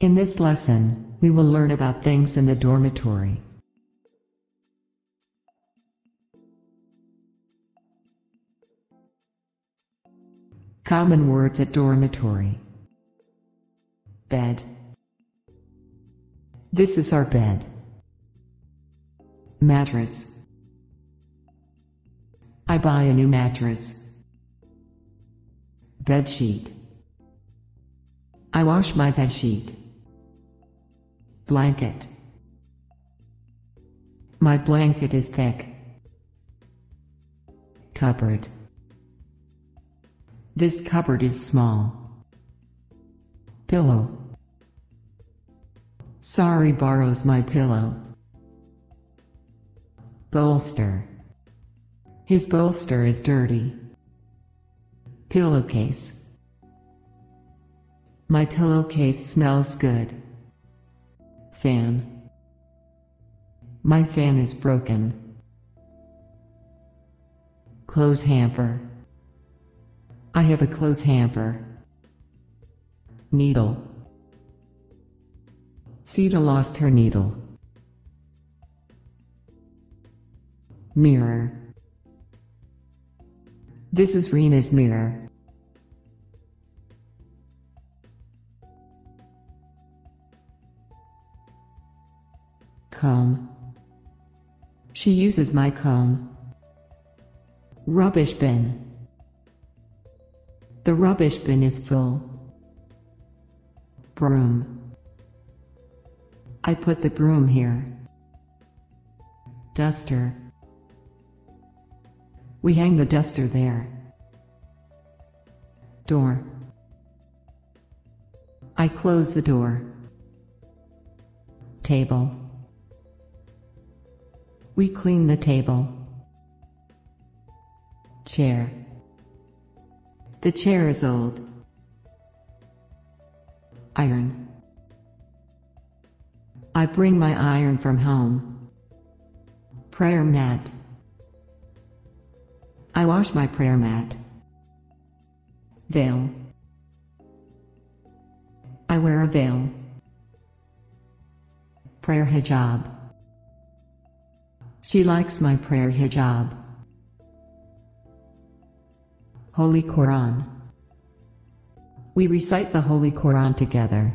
In this lesson, we will learn about things in the dormitory. Common words at dormitory. Bed. This is our bed. Mattress. I buy a new mattress. Bed sheet. I wash my bed sheet. Blanket. My blanket is thick. Cupboard. This cupboard is small. Pillow. Sari borrows my pillow. Bolster. His bolster is dirty. Pillowcase. My pillowcase smells good. Fan. My fan is broken. Clothes hamper. I have a clothes hamper. Needle. Sita lost her needle. Mirror. This is Rena's mirror. Comb. She uses my comb. Rubbish bin. The rubbish bin is full. Broom. I put the broom here. Duster. We hang the duster there. Door. I close the door. Table. We clean the table. Chair. The chair is old. Iron. I bring my iron from home. Prayer mat. I wash my prayer mat. Veil. I wear a veil. Prayer hijab. She likes my prayer hijab. Holy Quran. We recite the Holy Quran together.